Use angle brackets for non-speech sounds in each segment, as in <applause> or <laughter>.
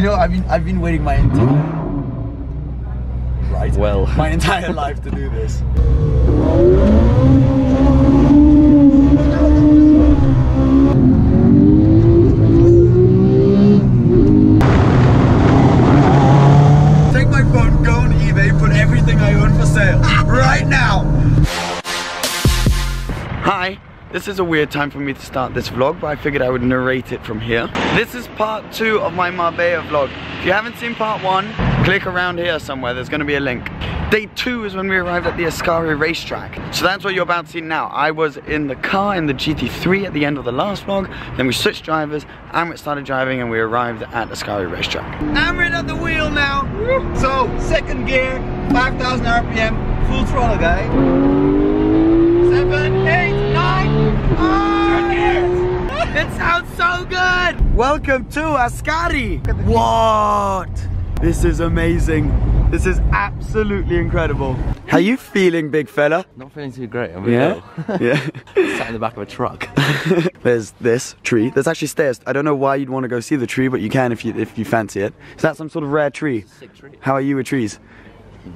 You know, I've been I've been waiting my entire right Well. my entire life to do this. Take my phone, go on eBay, put everything I own for sale right now. Hi. This is a weird time for me to start this vlog, but I figured I would narrate it from here. This is part two of my Marbella vlog. If you haven't seen part one, click around here somewhere, there's gonna be a link. Day two is when we arrived at the Ascari racetrack. So that's what you're about to see now. I was in the car in the GT3 at the end of the last vlog, then we switched drivers, Amit started driving and we arrived at Ascari racetrack. Amit at the wheel now. So, second gear, 5,000 RPM, full throttle guy. Seven, eight. Oh, it sounds so good. Welcome to Ascari. What? This is amazing. This is absolutely incredible. How you feeling, big fella? Not feeling too great. I'm Yeah? <laughs> yeah. Sat in the back of a truck. <laughs> There's this tree. There's actually stairs. I don't know why you'd want to go see the tree, but you can if you if you fancy it. Is that some sort of rare tree? Sick tree. How are you with trees?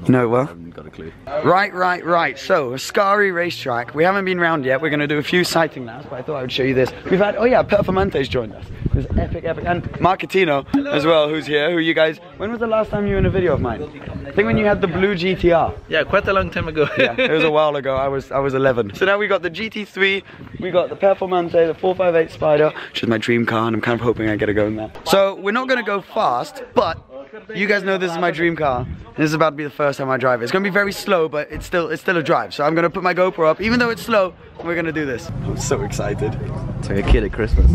You know it well? I haven't got a clue. Right, right, right. So, Ascari racetrack. We haven't been round yet. We're going to do a few sighting laps, but I thought I would show you this. We've had, oh yeah, Performante's joined us. It was epic, epic. And Marketino as well, who's here, who you guys, when was the last time you were in a video of mine? I think when you had the blue GTR. Yeah, quite a long time ago. Yeah, it was a <laughs> while ago. I was I was 11. So now we got the GT3, we got the Performante, the 458 Spider, which is my dream car, and I'm kind of hoping I get to go in there. So we're not gonna go fast, but you guys know this is my dream car. This is about to be the first time I drive it. It's gonna be very slow, but it's still it's still a drive. So I'm gonna put my GoPro up, even though it's slow. We're gonna do this. I'm so excited. It's like a kid at Christmas.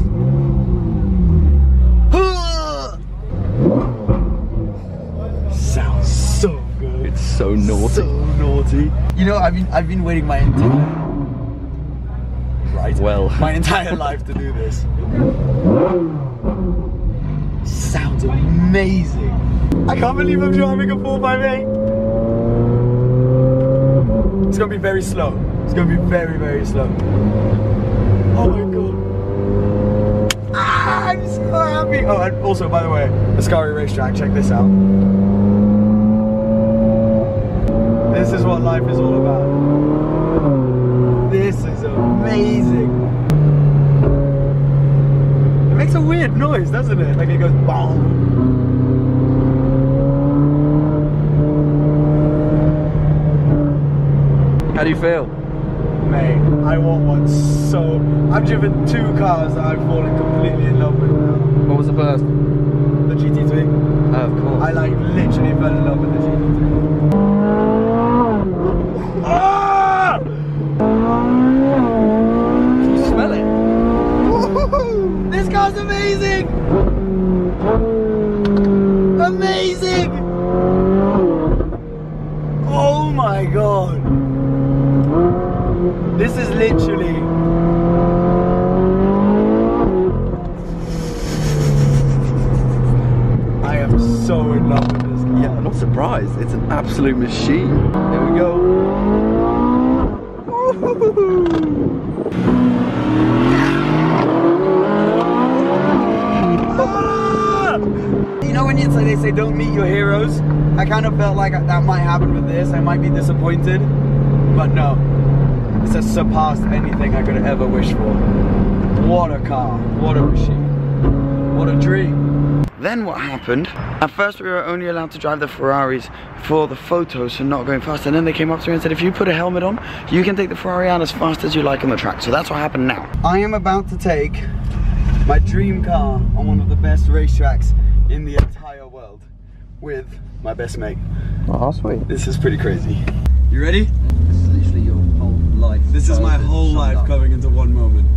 Sounds so good. It's so naughty. So naughty. You know, I've been I've been waiting my entire right Well. my entire life to do this. Sounds amazing. I can't believe I'm driving a 458. It's gonna be very slow. It's gonna be very, very slow. Oh my god. Ah, I'm so happy. Oh, and also, by the way, Ascari Racetrack, check this out. This is what life is all about. This is amazing. It makes a weird noise, doesn't it? Like it goes boom. How do you feel? Mate, I want one so. I've driven two cars that I've fallen completely in love with now. What was the first? The GT3. Oh, of course. I like literally fell in love with the GT3. Ah! Can you smell it? Car's amazing! Amazing! Oh my god! This is literally. I am so in love with this car. Yeah, I'm not surprised. It's an absolute machine. There we go. <laughs> Ah! You know when you say they say don't meet your heroes? I kind of felt like that might happen with this. I might be disappointed, but no. This has surpassed anything I could have ever wish for. What a car! What a machine! What a dream! Then what happened? At first we were only allowed to drive the Ferraris for the photos and not going fast. And then they came up to me and said, if you put a helmet on, you can take the Ferrari out as fast as you like on the track. So that's what happened now. I am about to take my dream car on one of the best racetracks in the entire with my best mate. Oh, sweet. This is pretty crazy. You ready? This is literally your whole life. This is my whole life coming into one moment.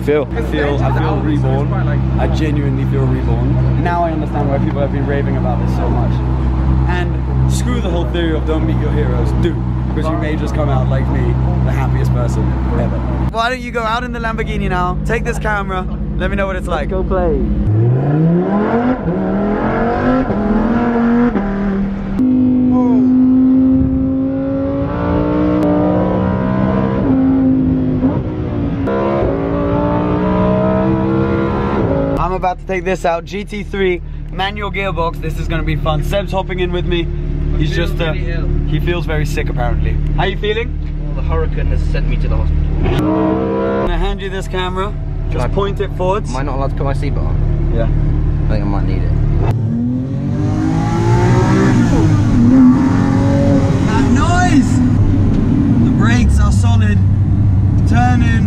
Do you feel? I feel, I feel reborn. I genuinely feel reborn. Now I understand why people have been raving about this so much. And screw the whole theory of don't meet your heroes. Do. Because you may just come out like me, the happiest person ever. Why don't you go out in the Lamborghini now, take this camera, let me know what it's like. Go play. About to take this out. GT3 manual gearbox. This is gonna be fun. Seb's hopping in with me. He's just, uh, he feels very sick apparently. How are you feeling? Well, the hurricane has sent me to the hospital. I'm gonna hand you this camera. Just I- point it forwards. Am I not allowed to put my seatbelt on? Yeah. I think I might need it. That noise! The brakes are solid. Turning.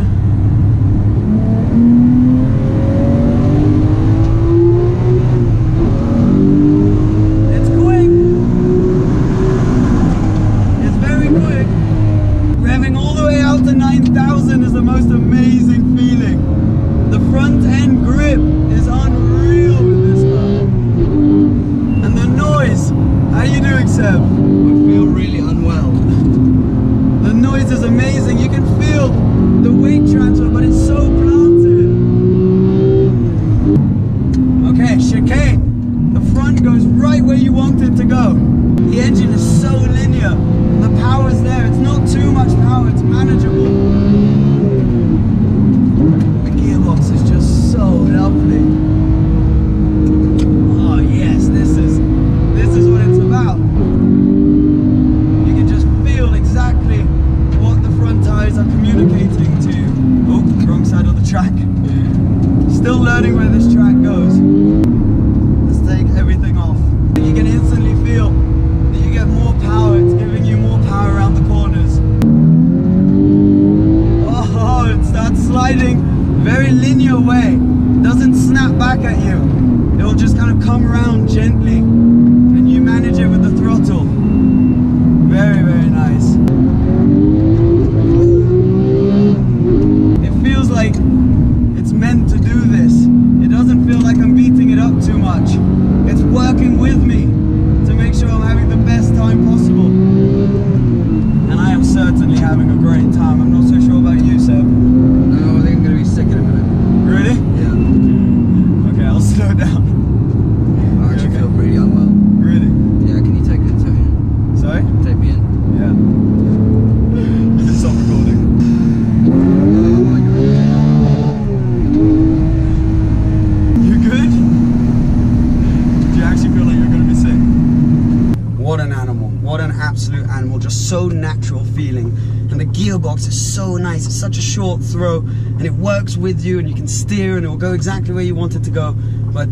Natural feeling. And the gearbox is so nice. It's such a short throw and it works with you and you can steer and it will go exactly where you want it to go. But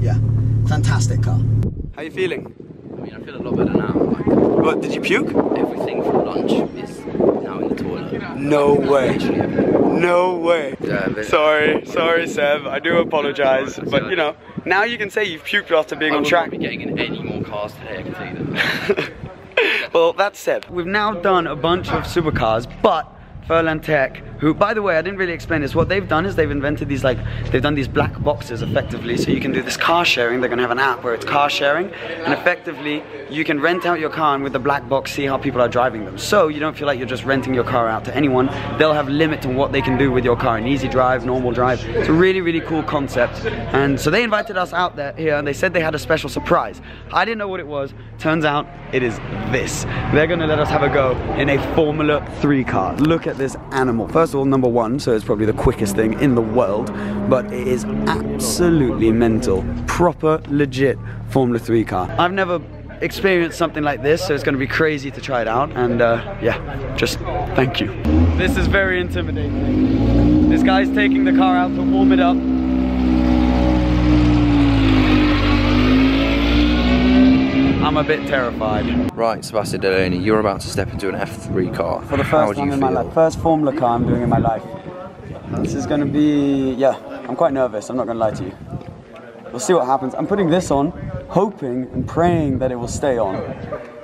yeah, fantastic car. How are you feeling? I mean, I feel a lot better now. Like, What, did you puke? everything from lunch is now in the toilet. No way. No way. Yeah, Sorry, sorry, Seb. I do apologize, but you know, now you can say you've puked after being I on will track. not be getting in any more cars today, I can tell you that. <laughs> well, that's Seb. We've now done a bunch of supercars, but Furlan Tech, who, by the way, I didn't really explain this. What they've done is they've invented these like they've done these black boxes effectively, so you can do this car sharing. They're gonna have an app where it's car sharing, and effectively you can rent out your car and with the black box see how people are driving them. So you don't feel like you're just renting your car out to anyone. They'll have limits on what they can do with your car, an easy drive, normal drive. It's a really, really cool concept. And so they invited us out there here, and they said they had a special surprise. I didn't know what it was. Turns out it is this. They're gonna let us have a go in a Formula 3 car. Look at this animal. First of all, number one, so it's probably the quickest thing in the world, but it is absolutely mental. Proper, legit Formula 3 car. I've never experienced something like this, so it's gonna be crazy to try it out, and uh, yeah, just thank you. This is very intimidating. This guy's taking the car out to warm it up. I'm a bit terrified. right, Sebastian Delanney, you're about to step into an F3 car. For the first do time in my life, first Formula car I'm doing in my life. This is gonna be, yeah, I'm quite nervous, I'm not gonna lie to you. We'll see what happens. I'm putting this on, hoping and praying that it will stay on.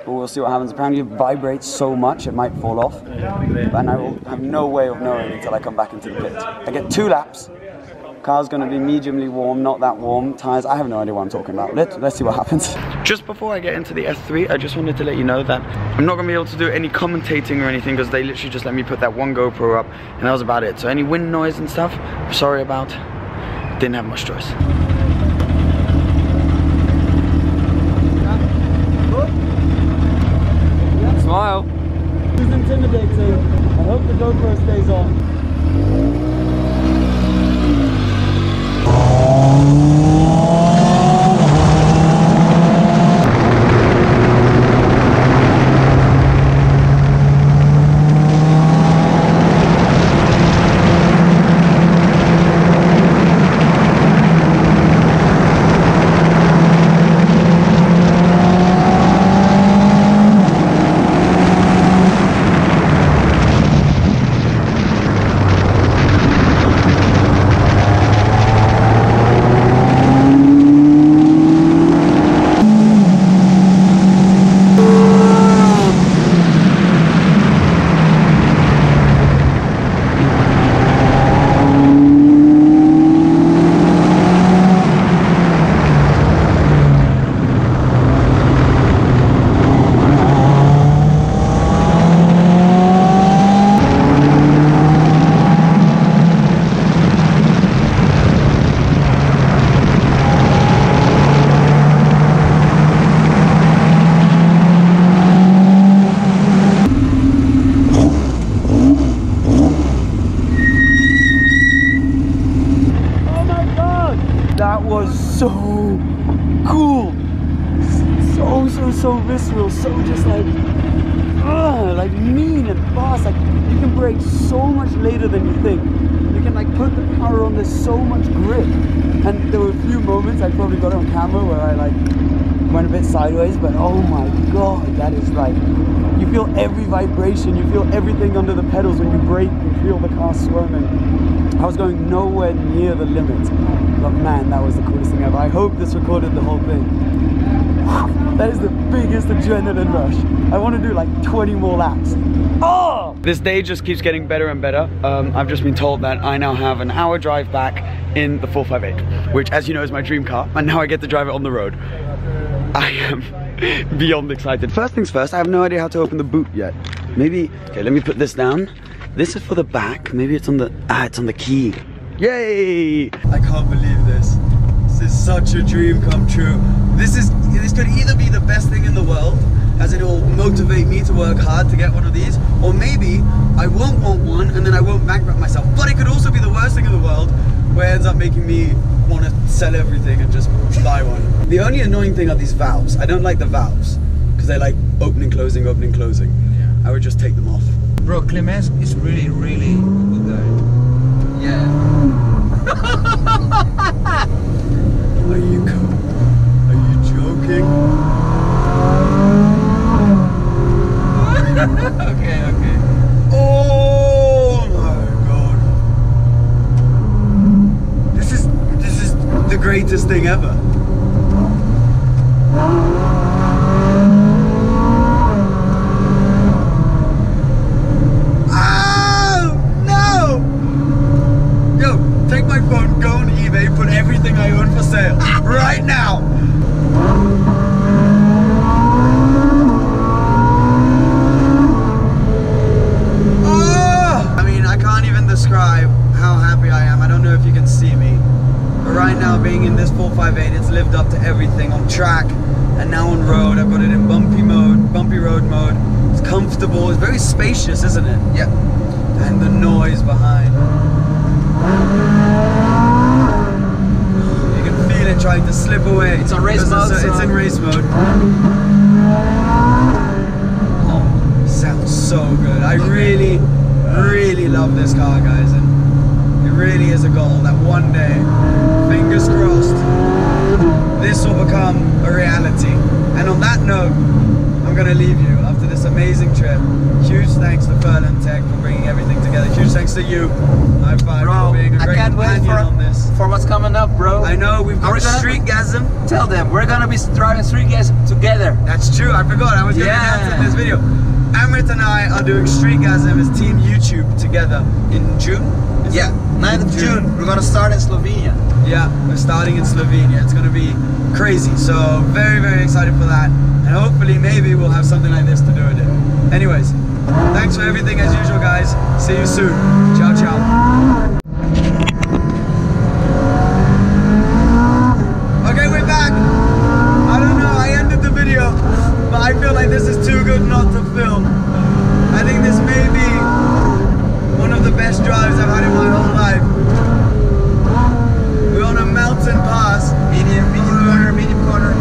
but we'll see what happens. Apparently, it vibrates so much it might fall off, and I will have no way of knowing until I come back into the pit. I get two laps. Car's going to be mediumly warm, not that warm. Tires, I have no idea what I'm talking about. Let, let's see what happens. <laughs> Just before I get into the F3, I just wanted to let you know that I'm not going to be able to do any commentating or anything because they literally just let me put that one GoPro up and that was about it. So any wind noise and stuff, sorry about. Didn't have much choice. Smile. It's intimidating. I hope the GoPro stays on. Oh my god! That was so cool! So, so, so visceral, so just like, ugh, like mean and fast. Like, you so much later than you think. You can like put the power on, there's so much grip. And there were a few moments, I probably got on camera where I like went a bit sideways, but oh my god, that is like, you feel every vibration, you feel everything under the pedals when you brake, you feel the car swerving. I was going nowhere near the limit, but man, that was the coolest thing ever. I hope this recorded the whole thing. <laughs> That is the biggest adrenaline rush. I want to do like 20 more laps. Oh! This day just keeps getting better and better. Um, I've just been told that I now have an hour drive back in the 458, which as you know is my dream car, and now I get to drive it on the road. I am <laughs> beyond excited. First things first, I have no idea how to open the boot yet. Maybe, okay, let me put this down. This is for the back. Maybe it's on the, ah, it's on the key. Yay! I can't believe this. This is such a dream come true. This is, this could either be the best thing in the world, as it will motivate me to work hard to get one of these, or maybe I won't want one and then I won't bankrupt myself. But it could also be the worst thing in the world, where it ends up making me want to sell everything and just buy one. The only annoying thing are these valves. I don't like the valves because they like opening, closing, opening, closing. Yeah. I would just take them off. Bro, Clemens is really, really good guy. Yeah. <laughs> Are you co- Are you <laughs> okay, okay. Oh my god. This is this is the greatest thing ever. Oh no! Yo, take my phone, go on eBay, put everything I own for sale right now. Oh! I mean, I can't even describe how happy I am. I don't know if you can see me. But right now, being in this 458, it's lived up to everything on track and now on road. I've got it in bumpy mode, bumpy road mode. It's comfortable. It's very spacious, isn't it? Yeah. And the noise behind. You can feel it trying to slip away. It's on race because mode, It's, it's so- in race mode. Oh, sounds so good. I really, really love this car, guys, and it really is a goal that one day, fingers crossed, this will become a reality. And on that note, I'm gonna leave you after this amazing trip. Huge thanks to Furlan Tech for bringing everything together. Huge thanks to you. Five Bro, for being a I great can't wait for, on this. for what's coming up, bro. I know we've got Streetgasm. Tell them we're gonna be driving street gas together. That's true. I forgot. I was going to Yeah. announce in this video. Amrit and I are doing Streetgasm as Team YouTube together in June. Is Yeah, it? 9th In of June. We're gonna start in Slovenia. Yeah, we're starting in Slovenia. It's going to be crazy. So very, very excited for that. And hopefully, maybe we'll have something like this to do with it. Anyways, thanks for everything as usual, guys. See you soon. Ciao, ciao. Okay, we're back. I don't know. I ended the video, but I feel like this is too good not to film. I think this may be one of the best drives I've had in my whole life. We're on a mountain pass. Medium, medium corner, medium corner.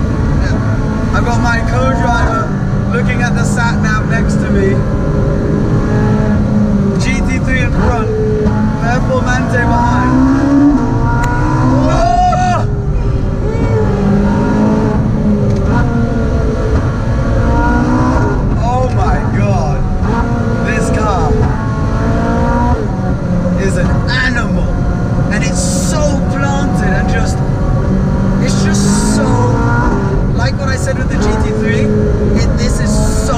Yeah. I've got my co-driver looking at the sat nav next to me. GT3 in front, Performante behind. Whoa! Oh my god. This car is an animal. And it's so planted and just it's just so like what I said with the GT3, it, this is so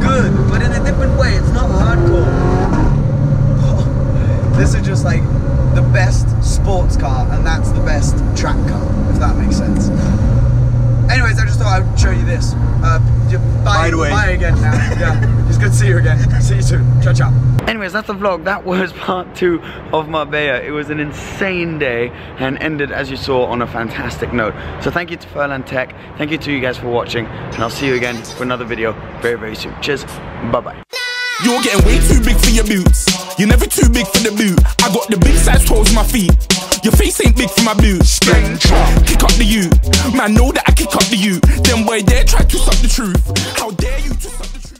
good, but in a different way. It's not hardcore. This is just like the best sports car, and that's the best track car, if that makes sense. Anyways, I just show you this. Uh, y- bye, By the way. bye again now. yeah, it's good to see you again. See you soon. Ciao, ciao. Anyways, that's the vlog. That was <laughs> part two of Marbella. It was an insane day and ended, as you saw, on a fantastic note. So thank you to Furlan Tech. Thank you to you guys for watching, and I'll see you again for another video very, very soon. Cheers. Bye-bye. You're getting way too big for your boots. You're never too big for the boot. I got the big size toes on my feet. Your face ain't big for my boots. Kick up the you. Man, know that I kick up the you. Them boy dare try to suck the truth. How dare you to suck the